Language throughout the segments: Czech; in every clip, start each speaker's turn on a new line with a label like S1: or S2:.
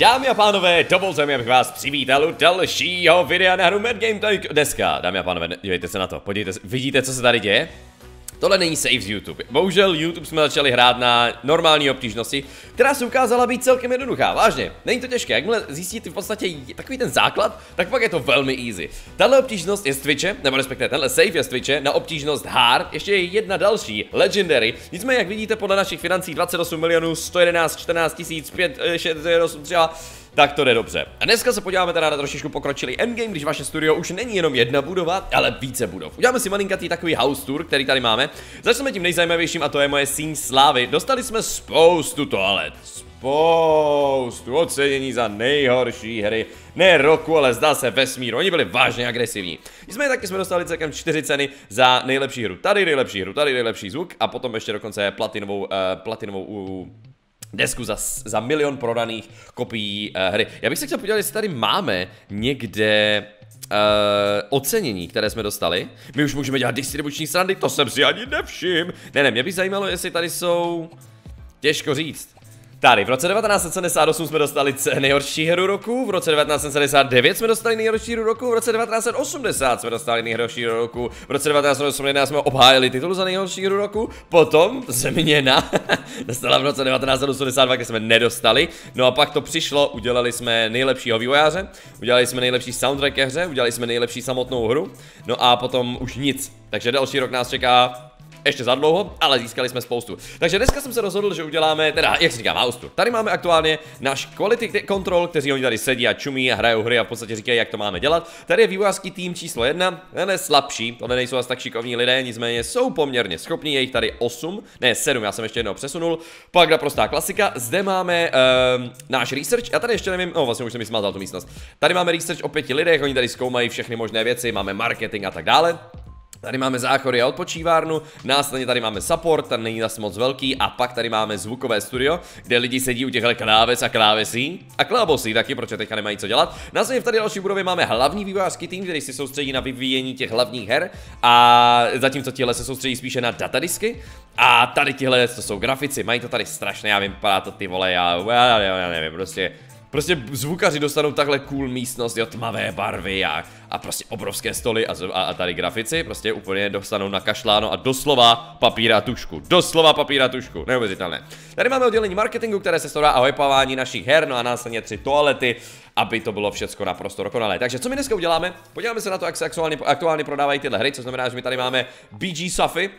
S1: Dámy a pánové, dovolte mi, abych vás přivítal u dalšího videa na hru Mad Game Tycoon. Dneska, dámy a pánové, dívejte se na to, podívejte se, vidíte, co se tady děje? Tohle není save z YouTube. Bohužel YouTube jsme začali hrát na normální obtížnosti, která se ukázala být celkem jednoduchá. Vážně, není to těžké. Jakmile zjistíte v podstatě takový ten základ, tak pak je to velmi easy. Tahle obtížnost je z Twitche, nebo respektive tenhle save je z Twitche, na obtížnost hard ještě je jedna další, Legendary. Nicméně, jak vidíte podle našich financí 28 milionů 111 14 tisíc 5 6 8 třeba tak to jde dobře. A dneska se podíváme teda na trošičku pokročilý endgame, když vaše studio už není jenom jedna budova, ale více budov. Uděláme si malinkatý takový house tour, který tady máme. Začneme tím nejzajímavějším a to je moje síň slávy. Dostali jsme spoustu toalet. Spoustu ocenění za nejhorší hry. Ne roku, ale zdá se vesmíru. Oni byli vážně agresivní. Nicméně taky jsme dostali celkem čtyři ceny za nejlepší hru. Tady nejlepší hru, tady nejlepší zvuk a potom ještě dokonce platinovou, uh, platinovou uh, desku za, za milion prodaných kopií uh, hry. Já bych se chtěl podívat, jestli tady máme někde uh, ocenění, které jsme dostali. My už můžeme dělat distribuční srandy, to jsem si ani nevšim. Ne, ne, mě by zajímalo, jestli tady jsou... Těžko říct. Tady, v roce 1978 jsme dostali nejhorší hru roku, v roce 1979 jsme dostali nejhorší hru roku, v roce 1980 jsme dostali nejhorší hru roku, v roce 1981 jsme obhájili titul za nejhorší hru roku, potom změna dostala v roce 1982, kde jsme nedostali, no a pak to přišlo, udělali jsme nejlepšího vývojáře, udělali jsme nejlepší soundtrack ke hře, udělali jsme nejlepší samotnou hru, no a potom už nic, takže další rok nás čeká ještě za dlouho, ale získali jsme spoustu. Takže dneska jsem se rozhodl, že uděláme, teda, jak se říká, house Tady máme aktuálně náš quality control, kteří oni tady sedí a čumí a hrajou hry a v podstatě říkají, jak to máme dělat. Tady je vývojářský tým číslo jedna, ten je slabší, tohle nejsou asi tak šikovní lidé, nicméně jsou poměrně schopní, je jich tady 8, ne 7, já jsem ještě jednou přesunul. Pak prostá klasika, zde máme uh, náš research, já tady ještě nevím, no vlastně už jsem mi smazal tu místnost. Tady máme research o pěti lidech, oni tady zkoumají všechny možné věci, máme marketing a tak dále. Tady máme záchody a odpočívárnu, následně tady máme support, ten není zase moc velký a pak tady máme zvukové studio, kde lidi sedí u těchto kláves a klávesí a klávosí taky, protože teďka nemají co dělat. Následně v tady další budově máme hlavní vývojářský tým, který si soustředí na vyvíjení těch hlavních her a zatímco tihle se soustředí spíše na datadisky a tady tihle to jsou grafici, mají to tady strašné, já vím, vypadá to ty vole, já, já, já, já nevím, prostě Prostě zvukaři dostanou takhle cool místnost, jo, tmavé barvy a, a prostě obrovské stoly a, a, a tady grafici prostě úplně dostanou nakašláno a doslova papíra tušku. Doslova papíra tušku, neuvěřitelné. Tady máme oddělení marketingu, které se stará o hypování našich her, no a následně tři toalety, aby to bylo všechno naprosto dokonalé. Takže co my dneska uděláme? Podíváme se na to, jak se aktuálně, aktuálně prodávají tyhle hry, co znamená, že my tady máme BG Safy,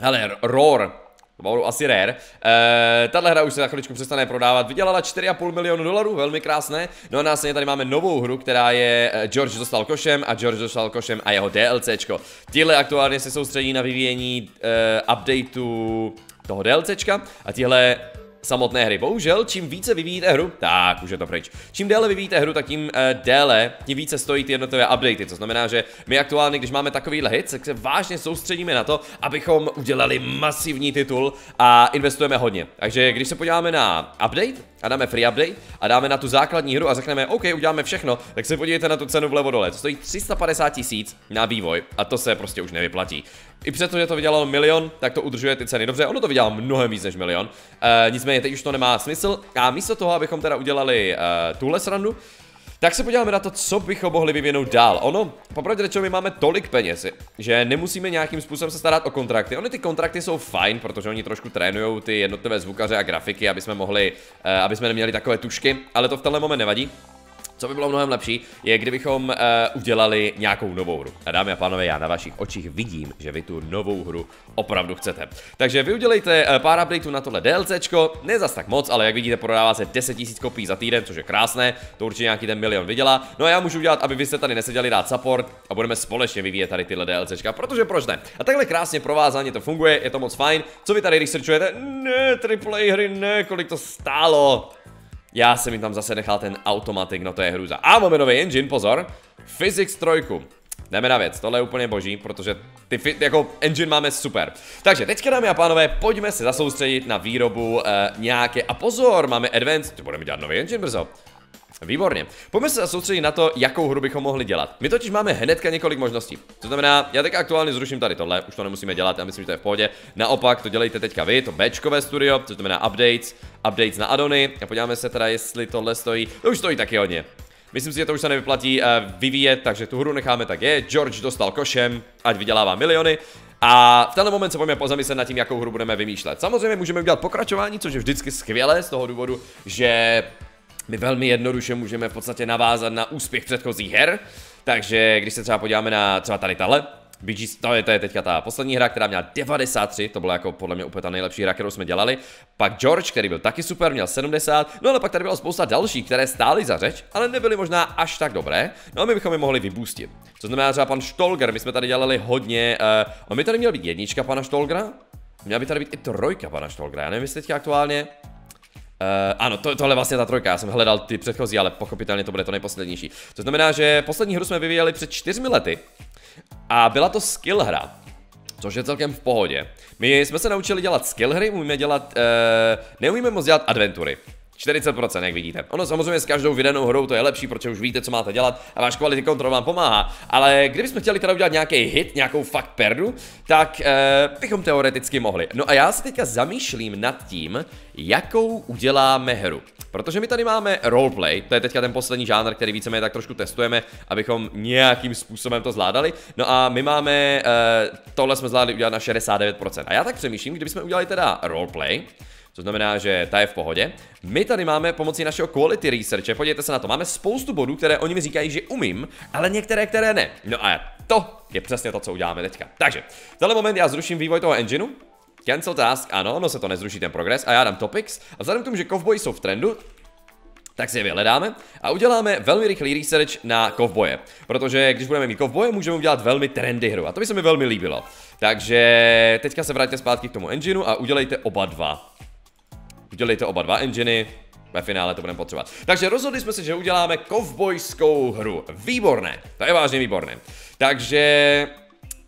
S1: ale Roar, bylo asi rare. E, tahle hra už se za chviličku přestane prodávat. Vydělala 4,5 milionu dolarů, velmi krásné. No a následně tady máme novou hru, která je eh, George dostal košem a George dostal košem a jeho DLCčko. Tihle aktuálně se soustředí na vyvíjení e, updateu toho DLCčka a tihle samotné hry. Bohužel, čím více vyvíjíte hru, tak už je to pryč. Čím déle vyvíjíte hru, tak tím uh, déle, tím více stojí ty jednotlivé updaty. To znamená, že my aktuálně, když máme takovýhle hit, tak se vážně soustředíme na to, abychom udělali masivní titul a investujeme hodně. Takže když se podíváme na update a dáme free update a dáme na tu základní hru a řekneme, OK, uděláme všechno, tak se podívejte na tu cenu vlevo dole. To stojí 350 tisíc na vývoj a to se prostě už nevyplatí. I přesto, že to vydělalo milion, tak to udržuje ty ceny. Dobře, ono to vydělalo mnohem víc než milion. E, nicméně teď už to nemá smysl. A místo toho, abychom teda udělali e, tuhle srandu, tak se podíváme na to, co bychom mohli vyvinout dál. Ono, popravdě řečeno, my máme tolik peněz, že nemusíme nějakým způsobem se starat o kontrakty. Ony ty kontrakty jsou fajn, protože oni trošku trénují ty jednotlivé zvukaře a grafiky, aby jsme mohli, uh, aby jsme neměli takové tušky, ale to v tenhle moment nevadí. Co by bylo mnohem lepší, je kdybychom uh, udělali nějakou novou hru. A dámy a pánové, já na vašich očích vidím, že vy tu novou hru opravdu chcete. Takže vy udělejte uh, pár updateů na tohle DLCčko, ne zas tak moc, ale jak vidíte, prodává se 10 000 kopií za týden, což je krásné, to určitě nějaký ten milion vydělá. No a já můžu udělat, aby vy jste tady neseděli dát support a budeme společně vyvíjet tady tyhle DLCčka, protože proč ne? A takhle krásně provázaně to funguje, je to moc fajn. Co vy tady researchujete? Ne, AAA hry, ne, kolik to stálo. Já jsem mi tam zase nechal ten automatik, no to je hruza. A máme nový engine, pozor. Physics 3. Jdeme na věc, tohle je úplně boží, protože ty jako engine máme super. Takže teďka dámy a pánové, pojďme se zasoustředit na výrobu uh, nějaké, a pozor, máme advanced, to budeme dělat nový engine brzo. Výborně. Pojďme se soustředit na to, jakou hru bychom mohli dělat. My totiž máme hnedka několik možností. To znamená, já teď aktuálně zruším tady tohle, už to nemusíme dělat, já myslím, že to je v pohodě. Naopak to dělejte teďka vy, to Bčkové studio, to znamená updates, updates na addony. A podíváme se teda, jestli tohle stojí. To už stojí taky hodně. Myslím si, že to už se nevyplatí uh, vyvíjet, takže tu hru necháme tak je. George dostal košem, ať vydělává miliony. A v tenhle moment se pojďme pozamyslet nad tím, jakou hru budeme vymýšlet. Samozřejmě můžeme udělat pokračování, což je vždycky skvělé z toho důvodu, že my velmi jednoduše můžeme v podstatě navázat na úspěch předchozích her. Takže když se třeba podíváme na třeba tady tahle, BG, to je, to je teďka ta poslední hra, která měla 93, to byla jako podle mě úplně ta nejlepší hra, kterou jsme dělali. Pak George, který byl taky super, měl 70, no ale pak tady byla spousta dalších, které stály za řeč, ale nebyly možná až tak dobré, no a my bychom je mohli vybůstit. Co znamená třeba pan Stolger, my jsme tady dělali hodně, uh, on by tady měl být jednička pana Stolgera, měla by tady být i trojka pana Stolgera, já nevím, jestli teďka aktuálně, Uh, ano, to, tohle je vlastně ta trojka, já jsem hledal ty předchozí, ale pochopitelně to bude to nejposlednější. To znamená, že poslední hru jsme vyvíjeli před čtyřmi lety a byla to skill hra. Což je celkem v pohodě. My jsme se naučili dělat skill hry, umíme dělat, uh, neumíme moc dělat adventury. 40%, jak vidíte. Ono samozřejmě s každou vydanou hrou to je lepší, protože už víte, co máte dělat a váš quality control vám pomáhá. Ale kdybychom chtěli teda udělat nějaký hit, nějakou fakt perdu, tak eh, bychom teoreticky mohli. No a já se teďka zamýšlím nad tím, jakou uděláme hru. Protože my tady máme roleplay, to je teďka ten poslední žánr, který víceméně tak trošku testujeme, abychom nějakým způsobem to zvládali. No a my máme, eh, tohle jsme zvládli udělat na 69%. A já tak přemýšlím, kdybychom udělali teda roleplay, to znamená, že ta je v pohodě. My tady máme pomocí našeho quality researche, podívejte se na to, máme spoustu bodů, které oni mi říkají, že umím, ale některé, které ne. No a to je přesně to, co uděláme teďka. Takže, v tenhle moment já zruším vývoj toho engineu, Cancel task, ano, no se to nezruší ten progres a já dám topics a vzhledem k tomu, že kovboji jsou v trendu, tak si je vyhledáme a uděláme velmi rychlý research na kovboje. Protože když budeme mít kovboje, můžeme udělat velmi trendy hru a to by se mi velmi líbilo. Takže teďka se vraťte zpátky k tomu engineu a udělejte oba dva. Udělejte oba dva enginy, ve finále to budeme potřebovat. Takže rozhodli jsme se, že uděláme kovbojskou hru. Výborné, to je vážně výborné. Takže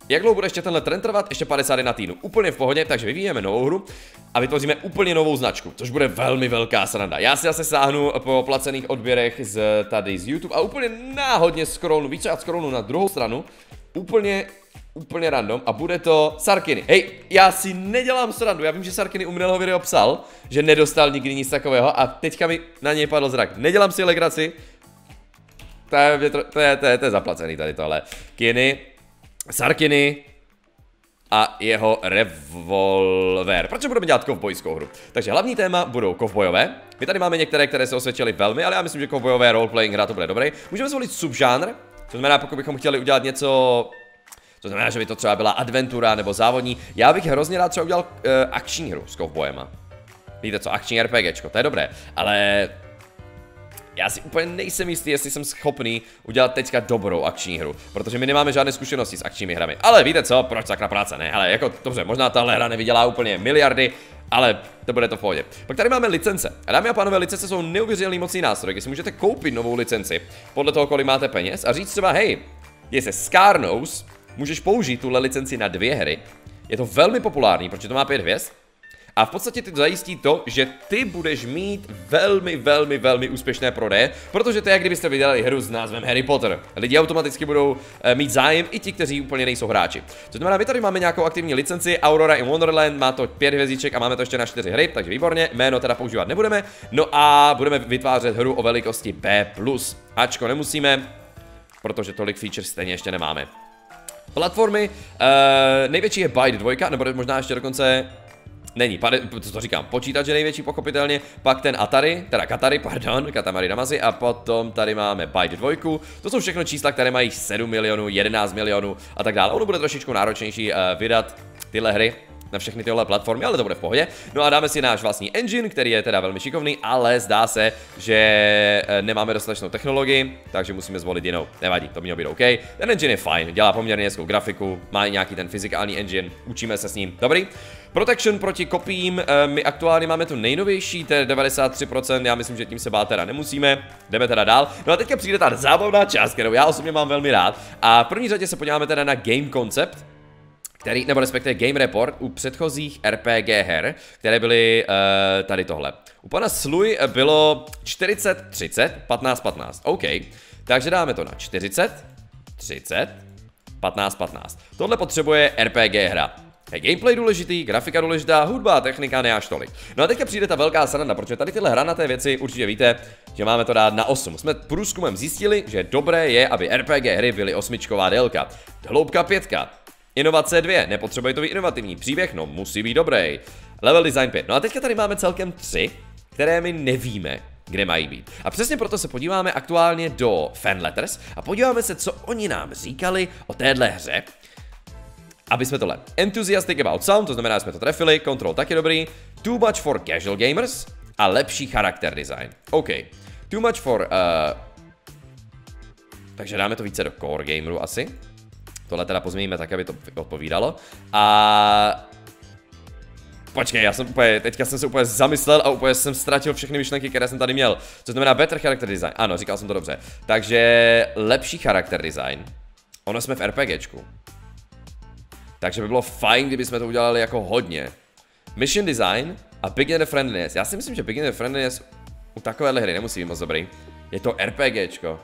S1: jak dlouho bude ještě tenhle trend trvat? Ještě 51 týdnů. Úplně v pohodě, takže vyvíjeme novou hru a vytvoříme úplně novou značku, což bude velmi velká sranda. Já si zase sáhnu po placených odběrech z tady z YouTube a úplně náhodně scrollnu, víc já scrollnu na druhou stranu, úplně úplně random a bude to Sarkiny. Hej, já si nedělám srandu, já vím, že Sarkiny u minulého video psal, že nedostal nikdy nic takového a teďka mi na něj padl zrak. Nedělám si legraci, to je, to je, to je, to je, to je zaplacený tady tohle. Kiny, Sarkiny a jeho revolver. Proč budeme dělat kovbojskou hru? Takže hlavní téma budou kovbojové. My tady máme některé, které se osvědčily velmi, ale já myslím, že kovbojové roleplaying hra to bude dobrý. Můžeme zvolit subžánr, to znamená, pokud bychom chtěli udělat něco to znamená, že by to třeba byla adventura nebo závodní. Já bych hrozně rád třeba udělal uh, akční hru s kovbojema. Víte co, akční RPGčko, to je dobré, ale já si úplně nejsem jistý, jestli jsem schopný udělat teďka dobrou akční hru, protože my nemáme žádné zkušenosti s akčními hrami. Ale víte co, proč sakra práce, ne? Ale jako dobře, možná ta hra nevydělá úplně miliardy, ale to bude to v pohodě. Pak tady máme licence. A dámy a pánové, licence jsou neuvěřitelný mocný nástroj, když si můžete koupit novou licenci podle toho, kolik máte peněz a říct třeba, hej, jestli Scarnose můžeš použít tuhle licenci na dvě hry. Je to velmi populární, protože to má pět hvězd. A v podstatě ty to zajistí to, že ty budeš mít velmi, velmi, velmi úspěšné prodeje, protože to je, jak kdybyste vydělali hru s názvem Harry Potter. Lidi automaticky budou e, mít zájem, i ti, kteří úplně nejsou hráči. To znamená, my tady máme nějakou aktivní licenci, Aurora in Wonderland, má to pět hvězdiček a máme to ještě na čtyři hry, takže výborně, jméno teda používat nebudeme. No a budeme vytvářet hru o velikosti B+. Ačko nemusíme, protože tolik features stejně ještě nemáme. Platformy, uh, největší je Byte 2, nebo možná ještě dokonce Není, pade, to, říkám, počítač je největší pochopitelně, pak ten Atari, teda Katari, pardon, Katamari Damazi a potom tady máme Byte 2, to jsou všechno čísla, které mají 7 milionů, 11 milionů a tak dále. Ono bude trošičku náročnější uh, vydat tyhle hry, na všechny tyhle platformy, ale to bude v pohodě. No a dáme si náš vlastní engine, který je teda velmi šikovný, ale zdá se, že eh, nemáme dostatečnou technologii, takže musíme zvolit jinou. Nevadí, to mělo být OK. Ten engine je fajn, dělá poměrně hezkou grafiku, má nějaký ten fyzikální engine, učíme se s ním. Dobrý. Protection proti kopiím, eh, my aktuálně máme tu nejnovější, to je 93%, já myslím, že tím se bát teda nemusíme, jdeme teda dál. No a teďka přijde ta zábavná část, kterou já osobně mám velmi rád. A v první řadě se podíváme teda na game concept, který, nebo respektive Game Report u předchozích RPG her, které byly uh, tady tohle. U pana Sluj bylo 40, 30, 15, 15. OK, takže dáme to na 40, 30, 15, 15. Tohle potřebuje RPG hra. Je gameplay důležitý, grafika důležitá, hudba, technika ne až tolik. No a teďka přijde ta velká sranda, protože tady tyhle hranaté věci určitě víte, že máme to dát na 8. Jsme průzkumem zjistili, že dobré je, aby RPG hry byly osmičková délka. Hloubka pětka. Inovace 2, nepotřebuje to být inovativní. Příběh, no musí být dobrý. Level design 5. No a teďka tady máme celkem 3, které my nevíme, kde mají být. A přesně proto se podíváme aktuálně do fan letters a podíváme se, co oni nám říkali o téhle hře. Aby jsme tohle. Enthusiastic about sound, to znamená, že jsme to trefili, control taky dobrý. Too much for casual gamers a lepší charakter design. OK. Too much for... Uh... Takže dáme to více do core gameru asi. Tohle teda pozměníme tak, aby to odpovídalo. A Počkej, já jsem úplně, teďka jsem se úplně zamyslel a úplně jsem ztratil všechny myšlenky, které jsem tady měl. Co znamená better character design. Ano, říkal jsem to dobře. Takže lepší charakter design. Ono jsme v RPGčku. Takže by bylo fajn, kdyby jsme to udělali jako hodně. Mission design a beginner friendliness. Já si myslím, že beginner friendliness u takovéhle hry nemusí být moc dobrý. Je to RPGčko.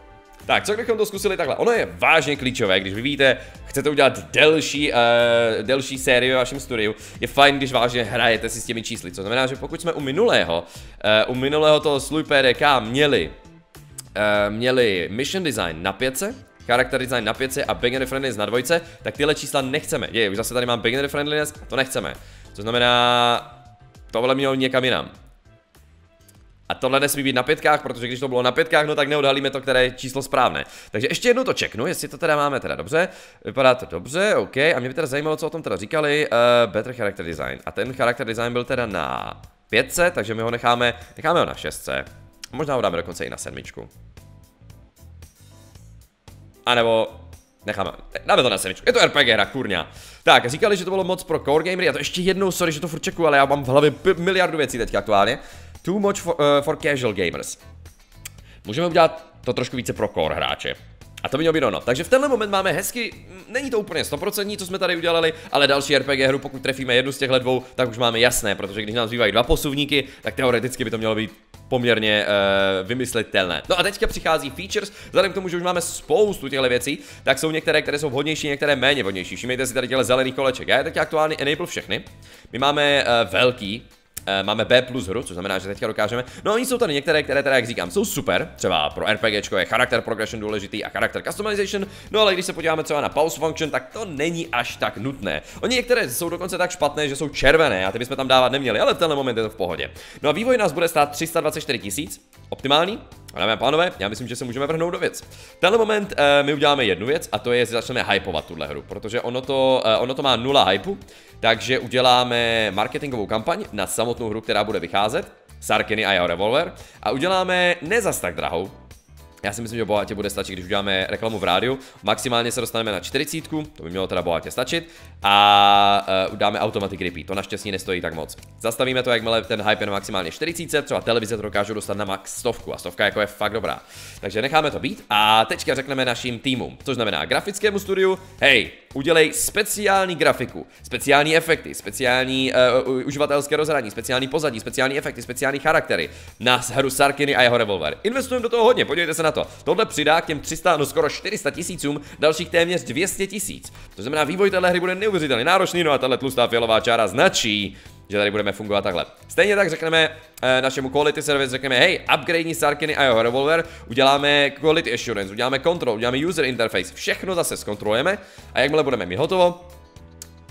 S1: Tak, co kdybychom to zkusili takhle? Ono je vážně klíčové, když vy víte, chcete udělat delší, uh, delší sérii v vašem studiu, je fajn, když vážně hrajete si s těmi čísly. Co znamená, že pokud jsme u minulého, uh, u minulého toho sluj PDK měli, uh, měli mission design na pětce, charakter design na pětce a beginner friendliness na dvojce, tak tyhle čísla nechceme. Je, už zase tady mám beginner friendliness, to nechceme. Co znamená, tohle mělo někam jinam. A tohle nesmí být na pětkách, protože když to bylo na pětkách, no tak neodhalíme to, které je číslo správné. Takže ještě jednou to čeknu, jestli to teda máme teda dobře. Vypadá to dobře, OK. A mě by teda zajímalo, co o tom teda říkali. Uh, better character design. A ten character design byl teda na pětce, takže my ho necháme, necháme ho na šestce. Možná ho dáme dokonce i na sedmičku. A nebo necháme, dáme to na sedmičku. Je to RPG hra, kurňa. Tak, říkali, že to bylo moc pro core gamery, a to ještě jednou, sorry, že to furt čekuju, ale já mám v hlavě miliardu věcí teď aktuálně. Too much for, uh, for casual gamers. Můžeme udělat to trošku více pro core hráče. A to by mělo být ono. Takže v tenhle moment máme hezky, není to úplně 100%, co jsme tady udělali, ale další RPG hru, pokud trefíme jednu z těchto dvou, tak už máme jasné, protože když nám zbývají dva posuvníky, tak teoreticky by to mělo být poměrně uh, vymyslitelné. No a teďka přichází features, vzhledem k tomu, že už máme spoustu těchto věcí, tak jsou některé, které jsou vhodnější, některé méně vhodnější. Všimejte si tady těle zelený koleček. Já je teď aktuálně enable všechny. My máme uh, velký, máme B plus hru, což znamená, že teďka dokážeme. No oni jsou tady některé, které teda, jak říkám, jsou super. Třeba pro RPGčko je charakter progression důležitý a charakter customization. No ale když se podíváme třeba na pause function, tak to není až tak nutné. Oni některé jsou dokonce tak špatné, že jsou červené a ty bychom tam dávat neměli, ale v tenhle moment je to v pohodě. No a vývoj nás bude stát 324 tisíc, optimální. Dámy a pánové, já myslím, že se můžeme vrhnout do věc. Tenhle moment uh, my uděláme jednu věc a to je, že začneme hypovat tuhle hru, protože ono to, uh, ono to má nula hypu, takže uděláme marketingovou kampaň na samotnou hru, která bude vycházet, Sarkiny a jeho revolver, a uděláme ne zas tak drahou, já si myslím, že bohatě bude stačit, když uděláme reklamu v rádiu. Maximálně se dostaneme na 40, to by mělo teda bohatě stačit. A uh, dáme automatic repeat, to naštěstí nestojí tak moc. Zastavíme to, jakmile ten hype je na maximálně 40, třeba televize to dokážou dostat na max stovku a stovka jako je fakt dobrá. Takže necháme to být a teďka řekneme našim týmům, což znamená grafickému studiu, hej, udělej speciální grafiku, speciální efekty, speciální uh, uživatelské rozhraní, speciální pozadí, speciální efekty, speciální charaktery na hru Sarkiny a jeho revolver. Investujeme do toho hodně, podívejte se na to. Tohle přidá k těm 300, no skoro 400 tisícům, dalších téměř 200 tisíc. To znamená, vývoj téhle hry bude neuvěřitelně náročný, no a tahle tlustá fialová čára značí, že tady budeme fungovat takhle. Stejně tak řekneme e, našemu quality service, řekneme, hej, upgrade Sarkiny a jeho revolver, uděláme quality assurance, uděláme control, uděláme user interface, všechno zase zkontrolujeme a jakmile budeme mít hotovo,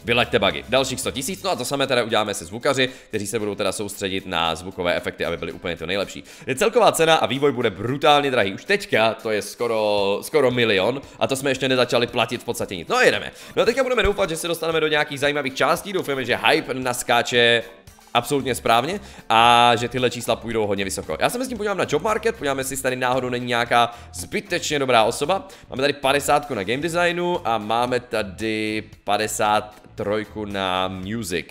S1: Vylaďte bugy. Dalších 100 tisíc, no a to samé teda uděláme se zvukaři, kteří se budou teda soustředit na zvukové efekty, aby byly úplně to nejlepší. Celková cena a vývoj bude brutálně drahý. Už teďka to je skoro, skoro milion a to jsme ještě nezačali platit v podstatě nic. No jedeme. No a teďka budeme doufat, že se dostaneme do nějakých zajímavých částí. Doufáme, že hype naskáče absolutně správně a že tyhle čísla půjdou hodně vysoko. Já se mezi tím podívám na job market, podíváme si, jestli tady náhodou není nějaká zbytečně dobrá osoba. Máme tady 50 na game designu a máme tady 53 na music.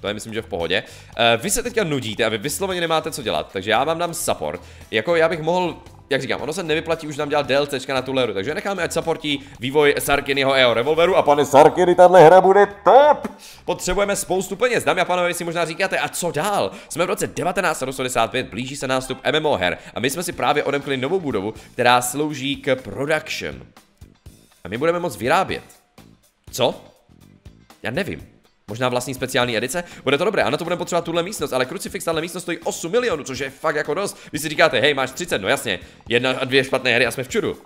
S1: To je myslím, že v pohodě. Uh, vy se teďka nudíte a vy vysloveně nemáte co dělat, takže já vám dám support. Jako já bych mohl jak říkám, ono se nevyplatí už nám dělat DLCčka na tuhle hru, takže necháme, ať supportí vývoj Sarkinyho EO revolveru a pane Sarkiny, tahle hra bude top! Potřebujeme spoustu peněz, dámy a pánové, si možná říkáte, a co dál? Jsme v roce 1985, blíží se nástup MMO her a my jsme si právě odemkli novou budovu, která slouží k production. A my budeme moct vyrábět. Co? Já nevím. Možná vlastní speciální edice? Bude to dobré, ano, to budeme potřebovat tuhle místnost, ale krucifix tahle místnost stojí 8 milionů, což je fakt jako dost. Vy si říkáte, hej, máš 30, no jasně, jedna a dvě špatné hry a jsme v čudu.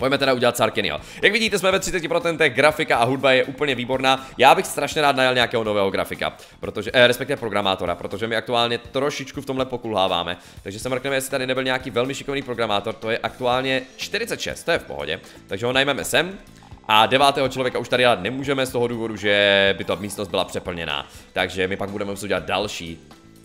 S1: Pojďme teda udělat Sarkinio. Jak vidíte, jsme ve 30%, grafika a hudba je úplně výborná. Já bych strašně rád najel nějakého nového grafika, protože, eh, respektive programátora, protože my aktuálně trošičku v tomhle pokulháváme. Takže se mrkneme, jestli tady nebyl nějaký velmi šikovný programátor, to je aktuálně 46, to je v pohodě. Takže ho najmeme sem. A devátého člověka už tady dělat nemůžeme z toho důvodu, že by ta místnost byla přeplněná. Takže my pak budeme muset udělat další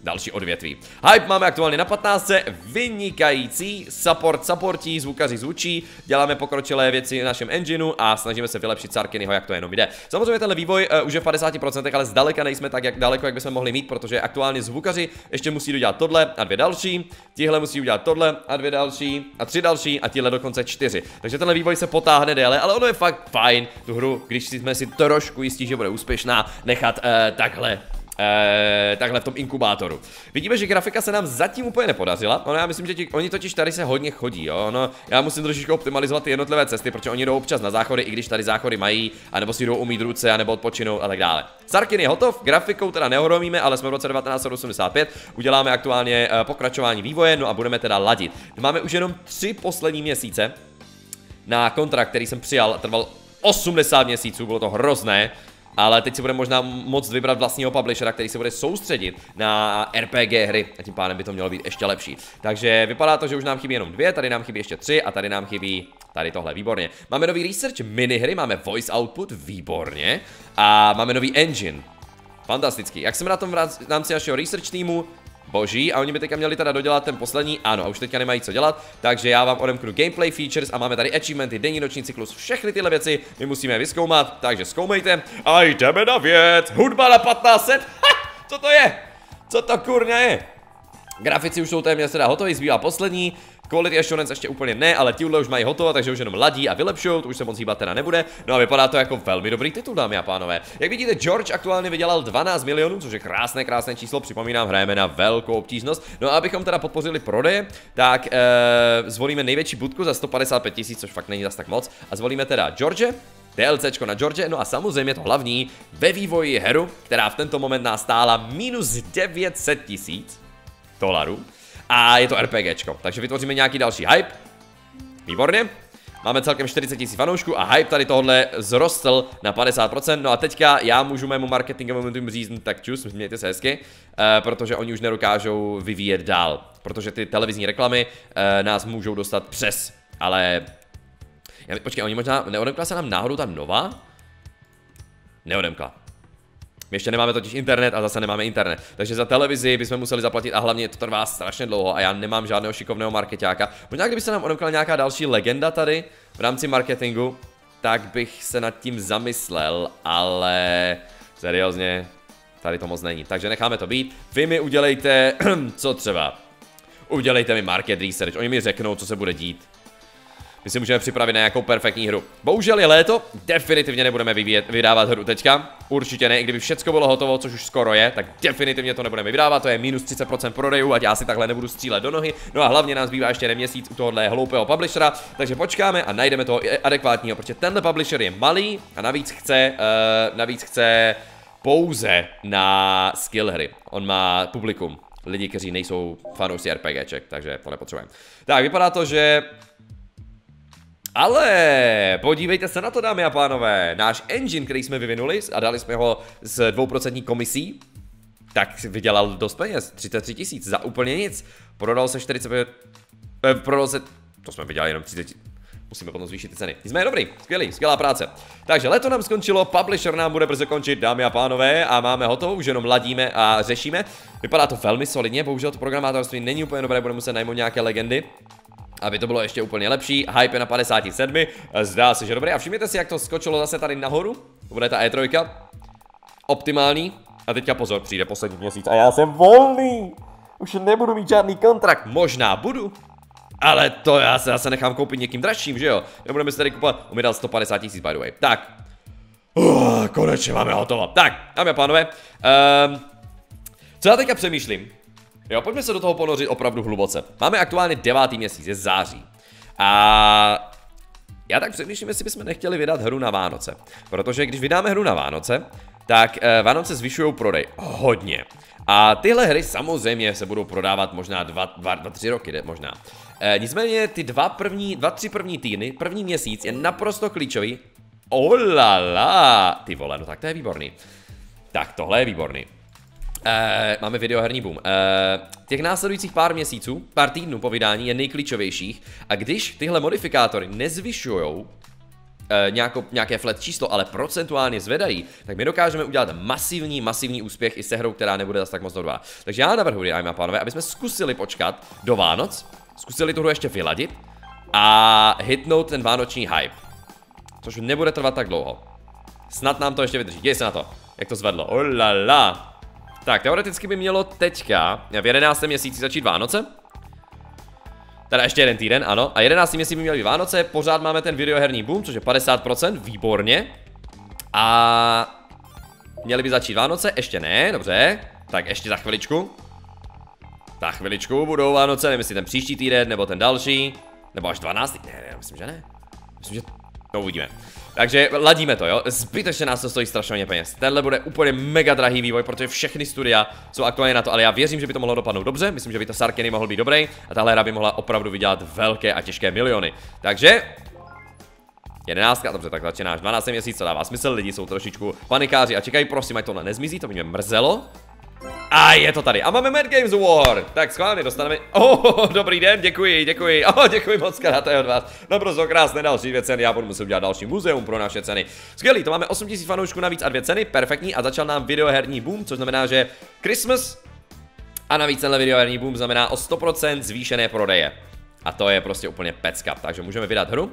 S1: další odvětví. Hype máme aktuálně na 15. Vynikající. Support supportí, zvukaři zvučí. Děláme pokročilé věci v našem engineu a snažíme se vylepšit Sarkinyho, jak to jenom jde. Samozřejmě tenhle vývoj uh, už je v 50%, ale zdaleka nejsme tak jak daleko, jak bychom mohli mít, protože aktuálně zvukaři ještě musí dodělat tohle a dvě další. Tihle musí udělat tohle a dvě další a tři další a tihle dokonce čtyři. Takže tenhle vývoj se potáhne déle, ale ono je fakt fajn tu hru, když jsme si trošku jistí, že bude úspěšná, nechat uh, takhle Eh, takhle v tom inkubátoru. Vidíme, že grafika se nám zatím úplně nepodařila. Ono, já myslím, že ti, oni totiž tady se hodně chodí, jo. Ono, já musím trošičku optimalizovat ty jednotlivé cesty, protože oni jdou občas na záchody, i když tady záchody mají, anebo si jdou umít ruce, anebo odpočinou a tak dále. Sarkin je hotov, grafikou teda neohromíme, ale jsme v roce 1985, uděláme aktuálně uh, pokračování vývoje, no a budeme teda ladit. Máme už jenom tři poslední měsíce na kontrakt, který jsem přijal, trval 80 měsíců, bylo to hrozné ale teď si bude možná moc vybrat vlastního publishera, který se bude soustředit na RPG hry a tím pádem by to mělo být ještě lepší. Takže vypadá to, že už nám chybí jenom dvě, tady nám chybí ještě tři a tady nám chybí tady tohle, výborně. Máme nový research minihry, máme voice output, výborně, a máme nový engine, Fantastický. Jak jsme na tom v rámci našeho research týmu, boží a oni by teďka měli teda dodělat ten poslední, ano, a už teďka nemají co dělat, takže já vám odemknu gameplay features a máme tady achievementy, denní noční cyklus, všechny tyhle věci my musíme vyskoumat, takže zkoumejte a jdeme na věc, hudba na 1500, ha, co to je? Co to kurňa je? Grafici už jsou téměř teda hotoví, zbývá poslední. Quality Assurance ještě úplně ne, ale tihle už mají hotovo, takže už jenom ladí a vylepšují, to už se moc hýbat teda nebude. No a vypadá to jako velmi dobrý titul, dámy a pánové. Jak vidíte, George aktuálně vydělal 12 milionů, což je krásné, krásné číslo, připomínám, hrajeme na velkou obtížnost. No a abychom teda podpořili prodeje, tak e, zvolíme největší budku za 155 tisíc, což fakt není zas tak moc. A zvolíme teda George, DLCčko na George, no a samozřejmě to hlavní ve vývoji heru, která v tento moment nás stála minus 900 tisíc dolarů. A je to RPGčko, takže vytvoříme nějaký další hype. Výborně. Máme celkem 40 000 fanoušků a hype tady tohle zrostl na 50%. No a teďka já můžu mému marketingovému týmu říct, hm, tak čus, mějte se hezky, uh, protože oni už nedokážou vyvíjet dál. Protože ty televizní reklamy uh, nás můžou dostat přes, ale... Počkej, oni možná, neodemkla se nám náhodou ta nová? Neodemkla. My ještě nemáme totiž internet a zase nemáme internet. Takže za televizi bychom museli zaplatit a hlavně to trvá strašně dlouho a já nemám žádného šikovného marketáka. Možná kdyby se nám odemkla nějaká další legenda tady v rámci marketingu, tak bych se nad tím zamyslel, ale seriózně tady to moc není. Takže necháme to být. Vy mi udělejte, co třeba? Udělejte mi market research, oni mi řeknou, co se bude dít. My si můžeme připravit na nějakou perfektní hru. Bohužel je léto, definitivně nebudeme vyvíjet, vydávat hru teďka. Určitě ne, i kdyby všechno bylo hotovo, což už skoro je, tak definitivně to nebudeme vydávat, to je minus 30% prodejů, ať já si takhle nebudu střílet do nohy. No a hlavně nás bývá ještě jeden měsíc u tohohle hloupého publishera, takže počkáme a najdeme toho adekvátního, protože tenhle publisher je malý a navíc chce, uh, navíc chce pouze na skill hry. On má publikum, lidi, kteří nejsou fanoušci RPGček, takže to nepotřebujeme. Tak, vypadá to, že ale podívejte se na to, dámy a pánové. Náš engine, který jsme vyvinuli a dali jsme ho s dvouprocentní komisí, tak vydělal dost peněz, 33 tisíc za úplně nic. Prodal se 45, eh, prodal se, to jsme vydělali jenom 30 Musíme potom zvýšit ty ceny. Jsme dobrý, skvělý, skvělá práce. Takže leto nám skončilo, publisher nám bude brzy končit, dámy a pánové, a máme hotovo, už jenom ladíme a řešíme. Vypadá to velmi solidně, bohužel to programátorství není úplně dobré, budeme muset najmout nějaké legendy aby to bylo ještě úplně lepší. Hype je na 57, zdá se, že dobré. A všimněte si, jak to skočilo zase tady nahoru. To bude ta E3. Optimální. A teďka pozor, přijde poslední měsíc a já jsem volný. Už nebudu mít žádný kontrakt. Možná budu, Ale to já se zase nechám koupit někým dražším, že jo? Nebudeme si tady kupovat, on mi dal 150 tisíc by the way. Tak. Uh, konečně máme hotovo. Tak, dámy a pánové. Um, co já teďka přemýšlím? Jo, pojďme se do toho ponořit opravdu hluboce. Máme aktuálně devátý měsíc, je září. A já tak přemýšlím, jestli bychom nechtěli vydat hru na Vánoce. Protože když vydáme hru na Vánoce, tak eh, Vánoce zvyšují prodej hodně. A tyhle hry samozřejmě se budou prodávat možná dva, dva, dva tři roky, možná. E, nicméně ty dva první, dva, tři první týdny, první měsíc je naprosto klíčový. Olala, ty vole, no tak to je výborný. Tak tohle je výborný. E, máme videoherní boom. E, těch následujících pár měsíců, pár týdnů po vydání je nejklíčovějších a když tyhle modifikátory nezvyšujou e, nějako, nějaké flat číslo, ale procentuálně zvedají, tak my dokážeme udělat masivní, masivní úspěch i se hrou, která nebude zase tak moc dobrá. Takže já navrhuji, dámy a pánové, aby jsme zkusili počkat do Vánoc, zkusili tu hru ještě vyladit a hitnout ten vánoční hype. Což nebude trvat tak dlouho. Snad nám to ještě vydrží. Děj se na to. Jak to zvedlo. Olala. Tak, teoreticky by mělo teďka v 11. měsíci začít Vánoce. Teda ještě jeden týden, ano. A 11. měsíc by měly Vánoce, pořád máme ten videoherní boom, což je 50%, výborně. A měli by začít Vánoce, ještě ne, dobře. Tak ještě za chviličku. Za chviličku budou Vánoce, nevím jestli ten příští týden, nebo ten další. Nebo až 12. Ne, ne, myslím, že ne. Myslím, že to uvidíme. Takže ladíme to, jo. Zbytečně nás to stojí strašně peněz. Tenhle bude úplně mega drahý vývoj, protože všechny studia jsou aktuálně na to, ale já věřím, že by to mohlo dopadnout dobře. Myslím, že by to Sarkeny mohl být dobrý a tahle hra by mohla opravdu vydělat velké a těžké miliony. Takže 11, dobře, tak začínáš 12 měsíc, co dává smysl, lidi jsou trošičku panikáři a čekají, prosím, ať tohle nezmizí, to by mě mrzelo. A je to tady. A máme Mad Games Award. Tak schválně dostaneme. Oh, dobrý den, děkuji, děkuji. Oh, děkuji moc krát, to je od vás. Naprosto krásné další dvě ceny. Já budu muset udělat další muzeum pro naše ceny. Skvělý, to máme 8000 fanoušků navíc a dvě ceny, perfektní. A začal nám videoherní boom, což znamená, že Christmas a navíc tenhle videoherní boom znamená o 100% zvýšené prodeje. A to je prostě úplně pecka. Takže můžeme vydat hru.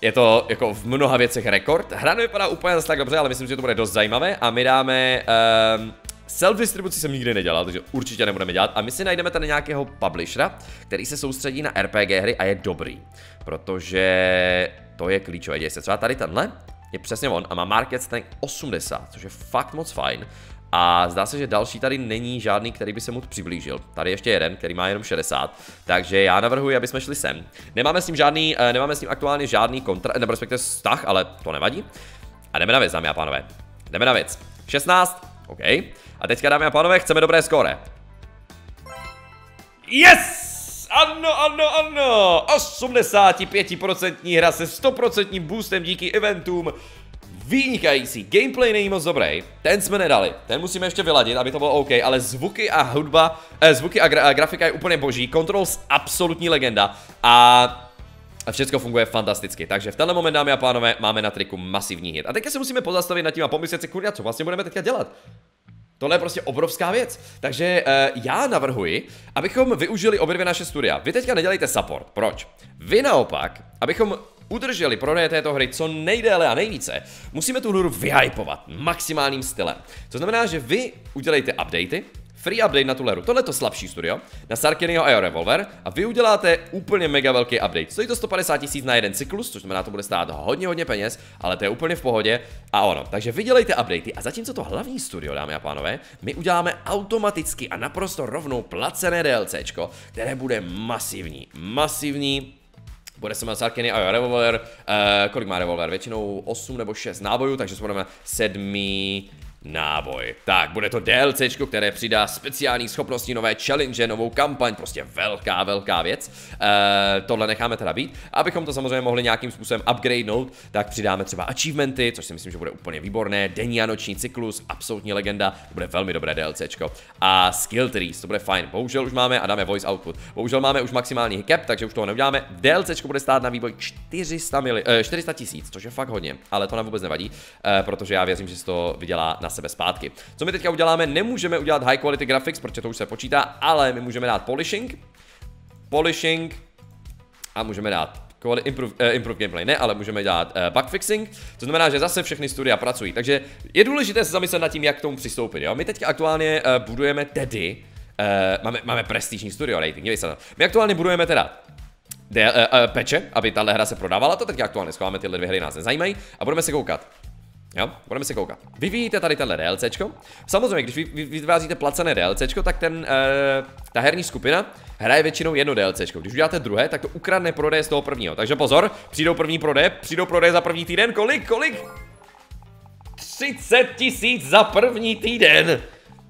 S1: Je to jako v mnoha věcech rekord. Hra nevypadá úplně zase tak dobře, ale myslím, že to bude dost zajímavé. A my dáme um, Self-distribuci jsem nikdy nedělal, takže určitě nebudeme dělat. A my si najdeme tady nějakého publishera, který se soustředí na RPG hry a je dobrý. Protože to je klíčové. Děje se třeba tady tenhle, je přesně on a má market tank 80, což je fakt moc fajn. A zdá se, že další tady není žádný, který by se mu přiblížil. Tady ještě jeden, který má jenom 60. Takže já navrhuji, aby jsme šli sem. Nemáme s ním žádný, uh, nemáme s ním aktuálně žádný kontra, nebo respektive vztah, ale to nevadí. A jdeme na věc, dámy a pánové. Jdeme na věc. 16, OK. A teďka, dámy a pánové, chceme dobré skóre. Yes! Ano, ano, ano! 85% hra se 100% boostem díky eventům. Vynikající, gameplay není moc dobrý, ten jsme nedali, ten musíme ještě vyladit, aby to bylo OK, ale zvuky a hudba, eh, zvuky a, gra a grafika je úplně boží, Controls absolutní legenda a a všechno funguje fantasticky. Takže v tenhle moment, dámy a pánové, máme na triku masivní hit. A teďka se musíme pozastavit nad tím a pomyslet si, kurňa, co vlastně budeme teďka dělat. Tohle je prostě obrovská věc. Takže uh, já navrhuji, abychom využili obě dvě naše studia. Vy teďka nedělejte support. Proč? Vy naopak, abychom udrželi prodeje této hry co nejdéle a nejvíce, musíme tu hru vyhypovat maximálním stylem. To znamená, že vy udělejte updaty, free update na tu leru. Tohle to slabší studio, na Sarkenyho Air Revolver a vy uděláte úplně mega velký update. Stojí to 150 tisíc na jeden cyklus, což znamená, to bude stát hodně, hodně peněz, ale to je úplně v pohodě. A ono, takže vy dělejte updaty a zatímco to hlavní studio, dámy a pánové, my uděláme automaticky a naprosto rovnou placené DLCčko, které bude masivní. Masivní, bude se Sarkiny a revolver, uh, kolik má revolver? Většinou 8 nebo 6 nábojů, takže se budeme sedmý, náboj. Tak, bude to DLC, které přidá speciální schopnosti, nové challenge, novou kampaň, prostě velká, velká věc. E, tohle necháme teda být. Abychom to samozřejmě mohli nějakým způsobem upgradenout, tak přidáme třeba achievementy, což si myslím, že bude úplně výborné. Denní a noční cyklus, absolutní legenda, to bude velmi dobré DLC. A skill trees, to bude fajn. Bohužel už máme a dáme voice output. Bohužel máme už maximální cap, takže už toho neuděláme. DLC bude stát na vývoj 400 mili, eh, 400 tisíc, což je fakt hodně, ale to nám vůbec nevadí, eh, protože já věřím, že se to vydělá na sebe zpátky. Co my teďka uděláme? Nemůžeme udělat high quality graphics, protože to už se počítá, ale my můžeme dát polishing, polishing a můžeme dát quality, improve, uh, improve gameplay, ne, ale můžeme dát uh, bug fixing, to znamená, že zase všechny studia pracují. Takže je důležité se zamyslet nad tím, jak k tomu přistoupit. Jo? My teďka aktuálně uh, budujeme tedy, uh, máme, máme prestižní studio rating, dívej se na to. My aktuálně budujeme teda de, uh, uh, peče, aby tahle hra se prodávala, to teď aktuálně schováme, tyhle dvě hry nás nezajímají a budeme se koukat. Jo, budeme se koukat. Vyvíjíte tady tenhle DLCčko. Samozřejmě, když vy, vy vytváříte placené DLCčko, tak ten, uh, ta herní skupina hraje většinou jedno DLCčko. Když uděláte druhé, tak to ukradne prodeje z toho prvního. Takže pozor, přijdou první prodeje, přijdou prodeje za první týden, kolik, kolik? 30 tisíc za první týden!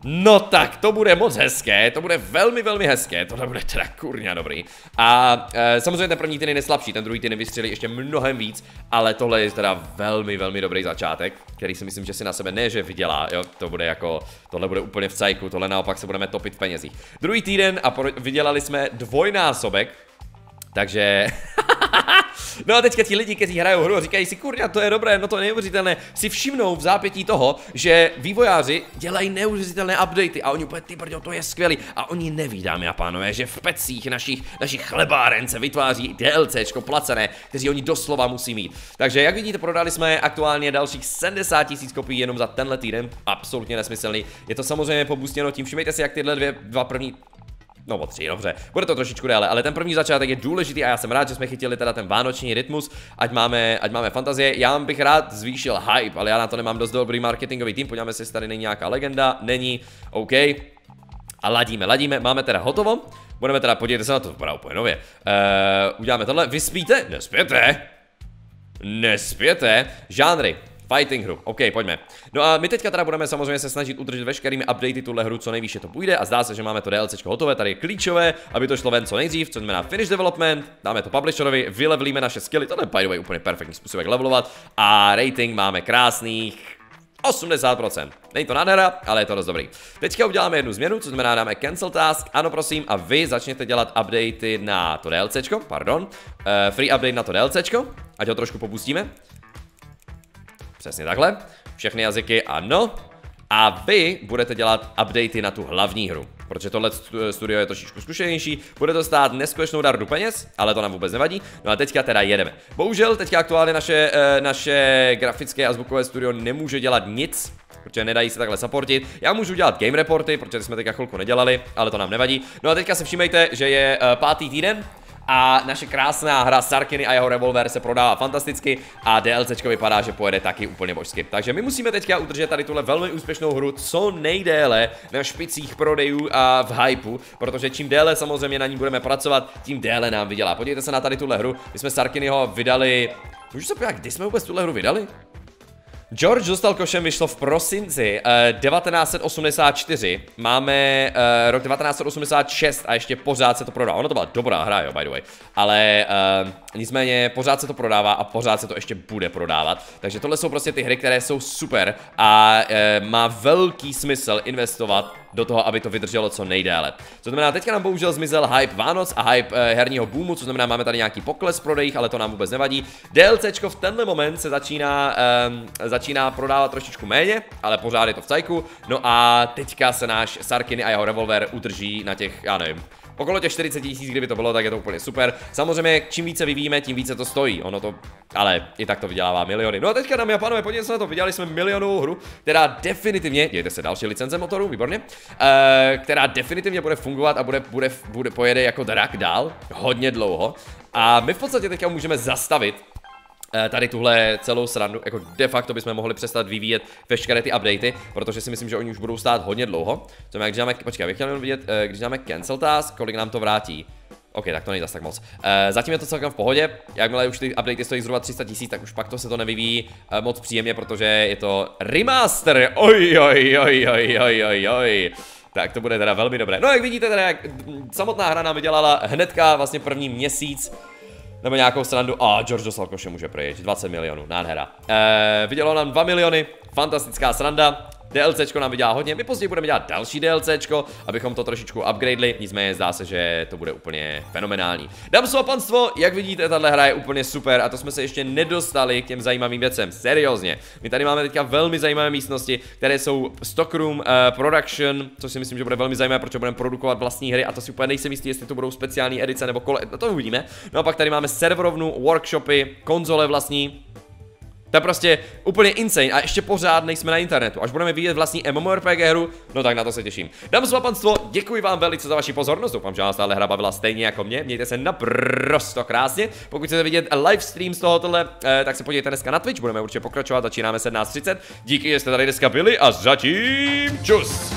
S1: No tak, to bude moc hezké, to bude velmi, velmi hezké, tohle bude teda kurňa dobrý. A e, samozřejmě ten první týden je neslabší, ten druhý týden vystřelí ještě mnohem víc, ale tohle je teda velmi, velmi dobrý začátek, který si myslím, že si na sebe ne, že vydělá, jo, to bude jako, tohle bude úplně v cajku, tohle naopak se budeme topit v penězích. Druhý týden a vydělali jsme dvojnásobek, takže No a teďka ti lidi, kteří hrajou hru a říkají si, kurňa, to je dobré, no to je neuvěřitelné, si všimnou v zápětí toho, že vývojáři dělají neuvěřitelné updaty a oni úplně, ty brďo, to je skvělý. A oni neví, dámy a pánové, že v pecích našich, našich chlebáren se vytváří DLCčko placené, kteří oni doslova musí mít. Takže jak vidíte, prodali jsme aktuálně dalších 70 tisíc kopií jenom za tenhle týden, absolutně nesmyslný. Je to samozřejmě pobustěno tím, všimejte si, jak tyhle dvě, dva první No o tři, dobře. Bude to trošičku déle, ale ten první začátek je důležitý a já jsem rád, že jsme chytili teda ten vánoční rytmus, ať máme, ať máme fantazie. Já bych rád zvýšil hype, ale já na to nemám dost dobrý marketingový tým. Podíváme se, jestli tady není nějaká legenda. Není, OK. A ladíme, ladíme, máme teda hotovo. Budeme teda, podívejte se na to, vypadá úplně nově. Uh, uděláme tohle, vy spíte? Nespěte. Nespěte. Žánry. Fighting hru, OK, pojďme. No a my teďka teda budeme samozřejmě se snažit udržet veškerými updaty tuhle hru, co nejvýše to půjde a zdá se, že máme to DLCčko hotové, tady je klíčové, aby to šlo ven co nejdřív, co znamená finish development, dáme to publisherovi, vylevlíme naše skilly, to je by the way úplně perfektní způsob, jak levelovat a rating máme krásných 80%. Není to nádhera, ale je to dost dobrý. Teďka uděláme jednu změnu, co znamená dáme cancel task, ano prosím, a vy začněte dělat updaty na to DLCčko, pardon, uh, free update na to DLCčko, ať ho trošku popustíme. Přesně takhle. Všechny jazyky ano. A vy budete dělat updaty na tu hlavní hru. Protože tohle studio je trošičku zkušenější, bude to stát neskutečnou dardu peněz, ale to nám vůbec nevadí. No a teďka teda jedeme. Bohužel teďka aktuálně naše, eh, naše grafické a zvukové studio nemůže dělat nic, protože nedají se takhle supportit. Já můžu dělat game reporty, protože jsme teďka chvilku nedělali, ale to nám nevadí. No a teďka si všímejte, že je uh, pátý týden, a naše krásná hra Sarkiny a jeho revolver se prodává fantasticky a DLCčko vypadá, že pojede taky úplně božsky. Takže my musíme teďka udržet tady tuhle velmi úspěšnou hru co nejdéle na špicích prodejů a v hypeu, protože čím déle samozřejmě na ní budeme pracovat, tím déle nám vydělá. Podívejte se na tady tuhle hru, my jsme Sarkinyho vydali Můžu se podívat, kdy jsme vůbec tuhle hru vydali? George dostal košem vyšlo v prosinci uh, 1984, máme uh, rok 1986 a ještě pořád se to prodá. Ono to byla dobrá hra, jo, by the way. Ale uh, nicméně pořád se to prodává a pořád se to ještě bude prodávat. Takže tohle jsou prostě ty hry, které jsou super a uh, má velký smysl investovat do toho, aby to vydrželo co nejdéle. Co znamená, teďka nám bohužel zmizel hype Vánoc a hype uh, herního boomu, co znamená, máme tady nějaký pokles v prodejích, ale to nám vůbec nevadí. DLCčko v tenhle moment se začíná, um, začíná prodávat trošičku méně, ale pořád je to v cajku. No a teďka se náš Sarkiny a jeho revolver udrží na těch, já nevím, okolo těch 40 tisíc, kdyby to bylo, tak je to úplně super. Samozřejmě, čím více vyvíjíme, tím více to stojí. Ono to, ale i tak to vydělává miliony. No a teďka, dámy a pánové, podívejte se na to, vydělali jsme milionovou hru, která definitivně, dějte se další licence motoru, výborně, uh, která definitivně bude fungovat a bude, bude, bude, pojede jako drak dál, hodně dlouho. A my v podstatě teďka můžeme zastavit tady tuhle celou srandu, jako de facto bychom mohli přestat vyvíjet veškeré ty updaty, protože si myslím, že oni už budou stát hodně dlouho. Co když dáme, počkej, bych chtěl jenom vidět, eh, když dáme cancel task, kolik nám to vrátí. OK, tak to není zase tak moc. Uh, zatím je to celkem v pohodě, jakmile už ty updaty stojí zhruba 300 tisíc, tak už pak to se to nevyvíjí moc příjemně, protože je to remaster, oj, oj, oj, oj, oj, oj, oj. Tak to bude teda velmi dobré. No jak vidíte teda, jak samotná hra nám vydělala hnedka vlastně první měsíc nebo nějakou srandu. A George dostal koše může projít. 20 milionů, nádhera. Eee, vydělalo nám 2 miliony, fantastická sranda. DLCčko nám vydělá hodně, my později budeme dělat další DLCčko, abychom to trošičku upgradeli, nicméně zdá se, že to bude úplně fenomenální. Dám a panstvo, jak vidíte, tahle hra je úplně super a to jsme se ještě nedostali k těm zajímavým věcem, seriózně. My tady máme teďka velmi zajímavé místnosti, které jsou Stockroom uh, Production, což si myslím, že bude velmi zajímavé, protože budeme produkovat vlastní hry a to si úplně nejsem jistý, jestli to budou speciální edice nebo kole, to uvidíme. No a pak tady máme serverovnu, workshopy, konzole vlastní, To je prostě úplně insane a ještě pořád nejsme na internetu. Až budeme vidět vlastní MMORPG hru, no tak na to se těším. Dám a panstvo, děkuji vám velice za vaši pozornost, doufám, že vás tahle hra bavila stejně jako mě. Mějte se naprosto krásně. Pokud chcete vidět livestream z tohohle, eh, tak se podívejte dneska na Twitch, budeme určitě pokračovat, začínáme 17.30. Díky, že jste tady dneska byli a zatím čus!